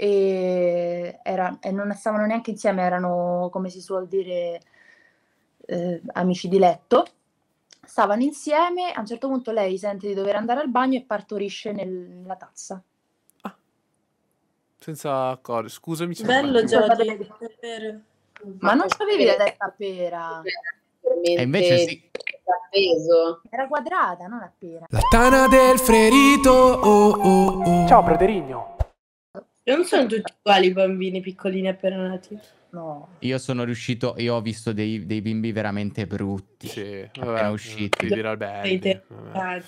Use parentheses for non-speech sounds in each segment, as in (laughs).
e, era, e non stavano neanche insieme, erano come si suol dire eh, amici di letto. Stavano insieme, a un certo punto lei sente di dover andare al bagno e partorisce nel, nella tazza. Senza accordi. Scusami. se- Bello davvero. Ma non c'avevi la testa a pera, E invece sì. era quadrata, non a pera. La tana del ferito. Oh, oh, oh. Ciao, Preterigno. Non sono tutti uguali i bambini piccolini appena nati. No. Io sono riuscito, io ho visto dei, dei bimbi veramente brutti. Sì, appena vabbè, usciti. figli albelli.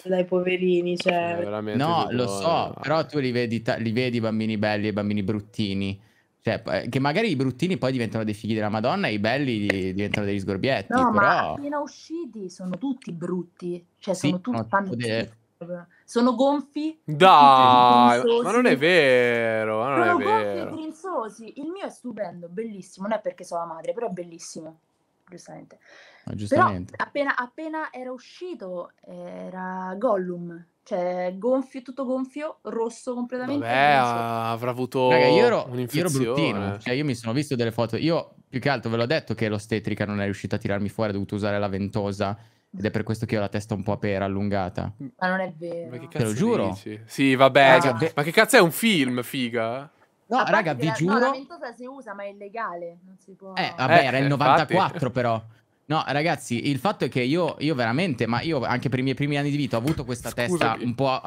Dai, poverini, cioè... Eh, veramente No, lo so, però tu li vedi, li vedi i bambini belli e i bambini bruttini. Cioè, p- che magari i bruttini poi diventano dei figli della Madonna e i belli di- diventano degli sgorbietti. No, ma però... appena usciti sono tutti brutti, cioè sono Sì, tutti no, fanno tipo de- schifo proprio. Sono gonfi, Dai, ma non è vero, ma non sono è gonfi e vero. grinzosi. Il mio è stupendo, bellissimo, non è perché sono la madre, però è bellissimo, giustamente. No, Però giustamente. appena, appena era uscito era Gollum, cioè gonfio, tutto gonfio, rosso completamente. Vabbè, e ah, avrà avuto Raga, io ero, io ero un'infezione. bruttino. Cioè, io mi sono visto delle foto. Io, più che altro, ve l'ho detto che l'ostetrica non è riuscita a tirarmi fuori, ha dovuto usare la ventosa. Ed è per questo che ho la testa un po' a pera, allungata. Ma non è vero. Ma che Te lo giuro. dici? Sì, vabbè, Raga, cioè, ve- ma che cazzo è un film, figa? No, A raga, che vi la- giuro. No, la ventosa si usa, ma è illegale, non si può... Eh, vabbè, Eh, era il eh, 94 infatti. però. No, ragazzi, il fatto è che io, io veramente, ma io anche per i miei primi anni di vita ho avuto questa testa Scusami. un po'...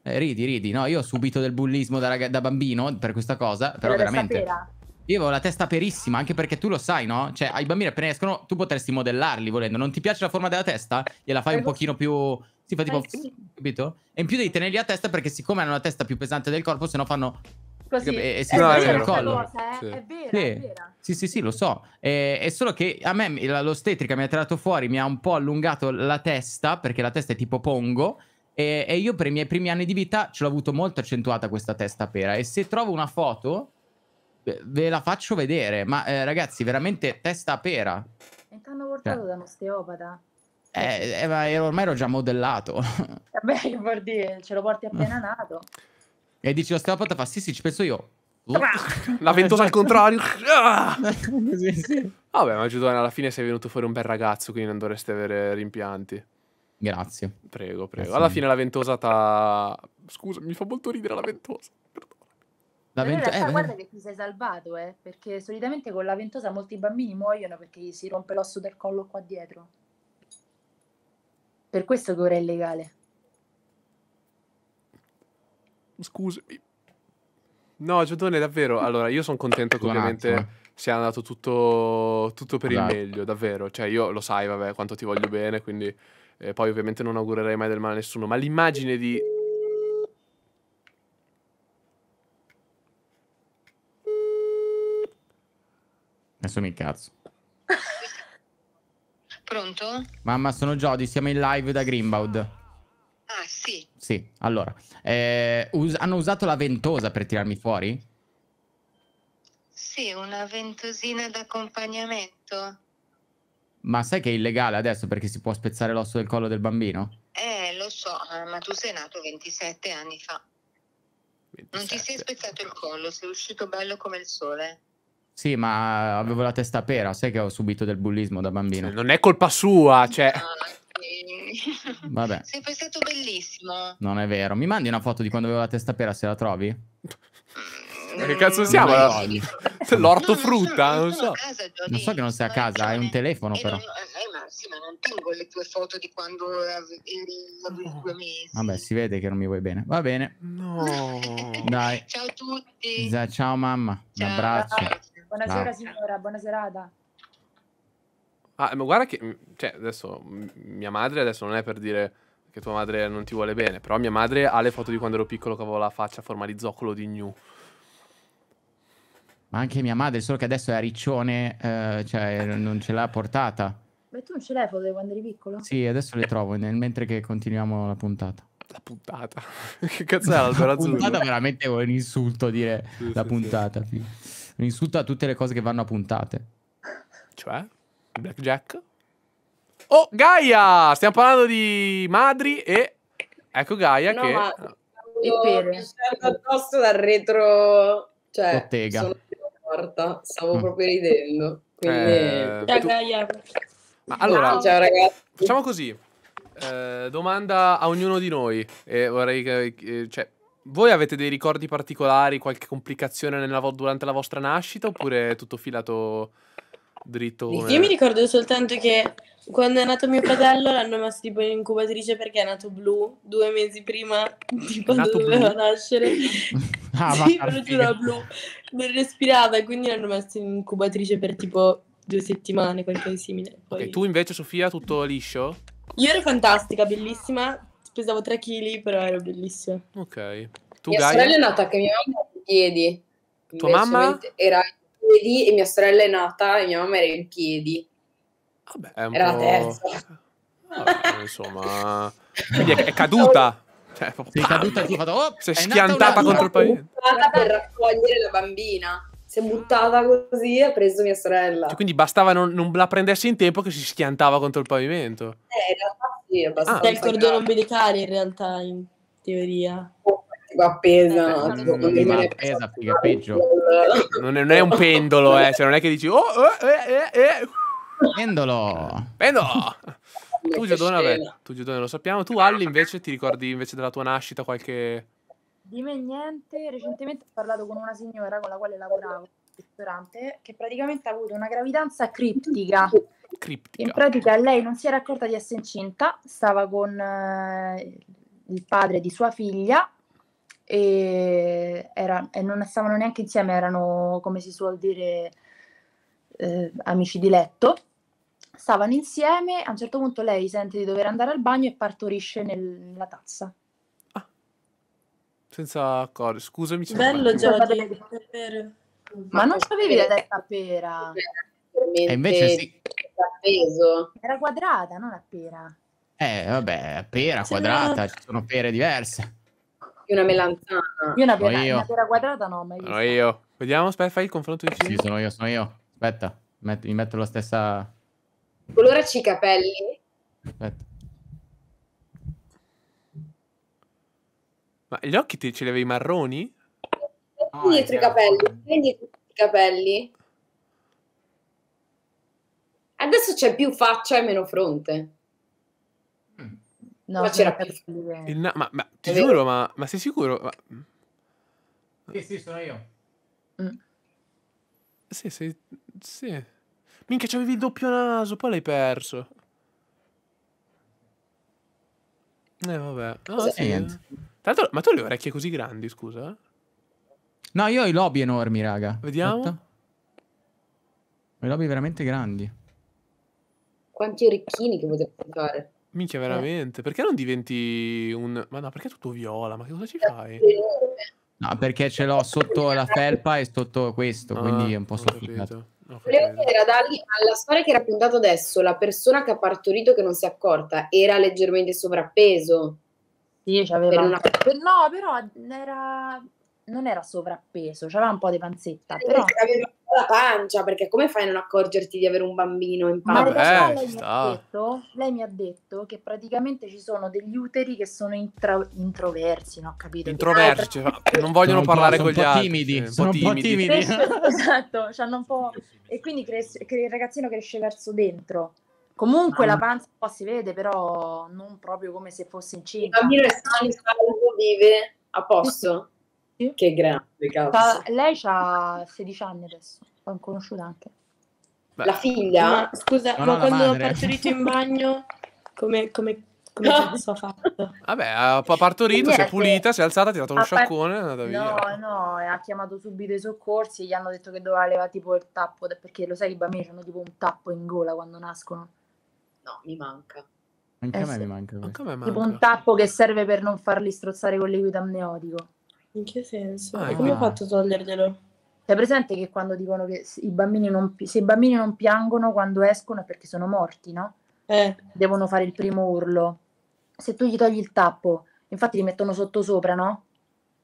eh, ridi, ridi, no, io ho subito del bullismo da, raga- da bambino per questa cosa, però testa veramente... pera. Io avevo la testa perissima, anche perché tu lo sai, no? Cioè, ai bambini appena escono, tu potresti modellarli volendo. Non ti piace la forma della testa? Gliela fai un Eh, pochino più... Si fa tipo... Eh. Capito? E in più devi tenerli a testa perché siccome hanno la testa più pesante del corpo, se no fanno... Così. E- e si è No, è vero. collo. cosa, eh? Sì. È vera, Sì. è vera. Sì, sì, sì, lo so. Eh, è solo che a me l'ostetrica mi ha tirato fuori, mi ha un po' allungato la testa, perché la testa è tipo pongo. E, e io per i miei primi anni di vita ce l'ho avuto molto accentuata questa testa pera. E se trovo una foto, ve- la faccio vedere. Ma eh, ragazzi, veramente testa a pera. E ti hanno portato Cioè. da un osteopata. Eh, eh, ma ero- ormai ero già modellato. (laughs) Vabbè, che vuol dire, ce lo porti appena (laughs) nato. e dici l'osteopata fa, sì, sì, ci penso io. (laughs) La ventosa al contrario. Ah! sì, sì. Vabbè, ma Giudone, alla fine sei venuto fuori un bel ragazzo, quindi non dovresti avere rimpianti. Grazie. Prego, prego. Grazie Alla fine la ventosa t'ha... Scusa, mi fa molto ridere la ventosa. La in vento- realtà eh, guarda che ti sei salvato, eh, perché solitamente con la ventosa molti bambini muoiono perché gli si rompe l'osso del collo qua dietro. Per questo che ora è illegale. Scusami. No, Giudone, davvero. Allora, io sono contento che ovviamente sia andato tutto, tutto per Esatto. il meglio, davvero. Cioè, io lo sai, vabbè, quanto ti voglio bene, quindi... eh, poi ovviamente non augurerei mai del male a nessuno, ma l'immagine di... Adesso mi cazzo. (laughs) Pronto? Mamma, sono Jody, siamo in live da Greenbaud. Ah, sì. Sì, allora. eh, us- hanno usato la ventosa per tirarmi fuori? Sì, una ventosina d'accompagnamento. Ma sai che è illegale adesso perché si può spezzare l'osso del collo del bambino? Eh, lo so, ma tu sei nato 27 anni fa. Non ti sei 27. spezzato il collo, sei uscito bello come il sole. Sì, ma avevo la testa pera, sai che ho subito del bullismo da bambino. Non è colpa sua, cioè... Ah, sì. Vabbè. Sempre stato bellissimo. Non è vero. Mi mandi una foto di quando avevo la testa pera se la trovi? Ma che cazzo siamo? Non la La- voglio. (laughs) L'ortofrutta, non so. a casa. Non so che non sei a casa, hai un telefono Eh, però. non- eh, ma sì, ma non tengo le tue foto di quando eri due mesi. Vabbè, si vede che non mi vuoi bene. Va bene. No. Dai. (laughs) Ciao a tutti. Ciao mamma. Un Ciao. abbraccio. Buonasera Ciao. signora, buona serata. Ah, ma guarda che, mm, cioè, adesso, mia madre adesso non è per dire che tua madre non ti vuole bene, però mia madre ha le foto di quando ero piccolo che avevo la faccia a forma di zoccolo di gnu. Ma anche mia madre, solo che adesso è a Riccione, eh, cioè non ce l'ha portata. Beh, tu non ce l'hai foto di quando eri piccolo? Sì, adesso le trovo nel- mentre che continuiamo la puntata. La puntata. (laughs) che cazzo è l'albero La azzurro? puntata veramente è un insulto dire Sì, la sì, puntata. sì. Un insulto a tutte le cose che vanno a puntate. Cioè? Blackjack? Oh, Gaia! Stiamo parlando di madri e... Ecco Gaia No, che... ma E pere. addosso dal retro Cioè, Bottega. sono morta, stavo Mm. proprio ridendo. Quindi... Eh, tu- Gaia. Ma allora, Ciao ragazzi. facciamo così. Eh, domanda a ognuno di noi. E vorrei che, eh, cioè, voi avete dei ricordi particolari, qualche complicazione nella vo- durante la vostra nascita oppure è tutto filato dritto come... Io mi ricordo soltanto che quando è nato mio fratello l'hanno messo tipo in incubatrice perché è nato blu due mesi prima (laughs) di quando nato doveva blu? nascere. (laughs) Ah, sì, lo giuro, blu. Non respirava e quindi l'hanno messo in incubatrice per tipo due settimane, qualcosa di simile. Poi- Ok, tu invece Sofia tutto liscio? Io ero fantastica, bellissima, pesavo 3 kg, però ero bellissima. Ok. Tu Mia Gaia? sorella è nata che mia mamma era in piedi. Tua mamma? Era in piedi e mia sorella è nata e mia mamma era in piedi. Vabbè, è un Era la po'... terza. Vabbè, insomma... Quindi è, è caduta. Cioè, sei caduta tu hai fatto oh, Si è è nata schiantata una- contro il pavimento. Buttata per raccogliere la bambina. Si è buttata così e ha preso mia sorella. Cioè, quindi bastava non, non la prendesse in tempo che si schiantava contro il pavimento. Eh, in realtà sì, è abbastanza È il cordone grave. ombelicale in realtà, in teoria. Tipo appesa, Eh, Tipo, non appesa, figa, peggio. (laughs) Non è, non è un pendolo, eh. Cioè, non è che dici, oh, eh, eh, eh, eh. Prendolo. Pendolo! Tu scena. vabbè, tu Giordone lo sappiamo. Tu Alli invece ti ricordi invece della tua nascita qualche... Di me niente, recentemente ho parlato con una signora con la quale lavoravo ristorante che praticamente ha avuto una gravidanza criptica. In criptica? pratica lei non si era accorta di essere incinta, stava con eh, il padre di sua figlia e, era- e non stavano neanche insieme, erano come si suol dire eh, amici di letto. Stavano insieme, a un certo punto lei sente di dover andare al bagno e partorisce nel- nella tazza. Senza accordi. Scusami. Bello sono- Giorgi, è vero. Ma non c'avevi la testa pera, E invece sì. Da peso. era quadrata, non a pera. Eh, vabbè, pera quadrata, ci sono pere diverse. Più una melanzana. Io una pera, io. una pera quadrata no, ma Sono io. Vediamo, aspetta, fai il confronto di Sì, sono io, sono io. Aspetta, met- mi metto la stessa... Coloraci i capelli. Aspetta. Ma gli occhi te ce li avevi marroni? No, dietro i capelli. Prendi i capelli. Adesso c'è più faccia e meno fronte. No, Ma c'era più- Il na- ma, ma ti giuro, ma, ma sei sicuro? Ma- Sì, sì, sono io. sì, sei... Sì. Minchia, c'avevi il doppio naso, poi l'hai perso. Eh, vabbè. Cosa- sì. l'altro, ma tu hai le orecchie così grandi, scusa? No, io ho i lobi enormi, raga. Vediamo. Aspetta. Ho i lobi veramente grandi. Quanti orecchini che potete fare. Minchia, veramente. Perché non diventi un... Ma no, perché è tutto viola? Ma che cosa ci fai? No, perché ce l'ho sotto (laughs) la felpa e sotto questo, quindi è un po' Ah, sofficato. Volevo chiedere ad Ali, alla storia che hai raccontato adesso, la persona che ha partorito che non si è accorta era leggermente sovrappeso. Sì, c'aveva Per un una- per- No, però era... non era sovrappeso, c'aveva un po' di panzetta, però... Perché aveva un po' la pancia, perché come fai a non accorgerti di avere un bambino in Vabbè, pancia? realtà lei mi, detto, lei mi ha detto che praticamente ci sono degli uteri che sono intra- introversi, no? Ho capito? Introversi, cioè, non vogliono Sono parlare con gli altri. timidi, sì, un sono un po' timidi. timidi. Cresce- (laughs) esatto, c'hanno un po'... E quindi cres- che il ragazzino cresce verso dentro. Comunque la panza un po' si vede, però non proprio come se fosse Il incinta. bambino è sano, salvo, vive a posto. Che grande, cazzo. Lei ha 16 anni adesso, l'ho conosciuta anche. Beh, La figlia? Ma scusa, Non ma la quando ho madre. partorito in bagno, come, come, come cazzo ha fatto? Vabbè, ha pa- partorito, si è pulita, si è alzata, ha tirato lo sciacquone e è andata via. No, no, e ha chiamato subito i soccorsi, gli hanno detto che doveva levare tipo il tappo, perché lo sai che i bambini hanno tipo un tappo in gola quando nascono. No, mi manca. Anche Eh a me sì. mi manca. Anche a me Tipo un manca. tappo che serve per non farli strozzare con liquido amniotico. In che senso? Ah, come ho fatto a toglierglielo? Sei presente che quando dicono che i bambini non, pi- se i bambini non piangono quando escono è perché sono morti, no? Eh, Devono fare il primo urlo. Se tu gli togli il tappo, infatti li mettono sotto sopra, no?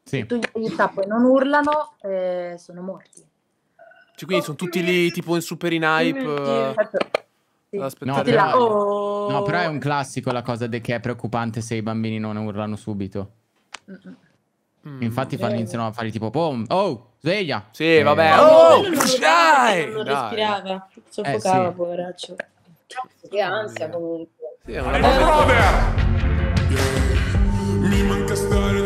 Sì. Se tu gli togli il tappo e non urlano, eh, sono morti. Cioè, quindi sono tutti lì, tipo in super in hype. Oh Certo. Sì. No, però- "Oh". No, però è un classico la cosa de- che è preoccupante se i bambini non urlano subito. Mm-mm. Mm. Mm. Infatti fanno, eh. iniziano a fare tipo pom. Oh, sveglia! Sì, eh, vabbè. Oh, oh dai! Non respirava, soffocava, eh, sì. poveraccio. Che ansia comunque. Sì, è una... cosa. Eh. Mi manca stare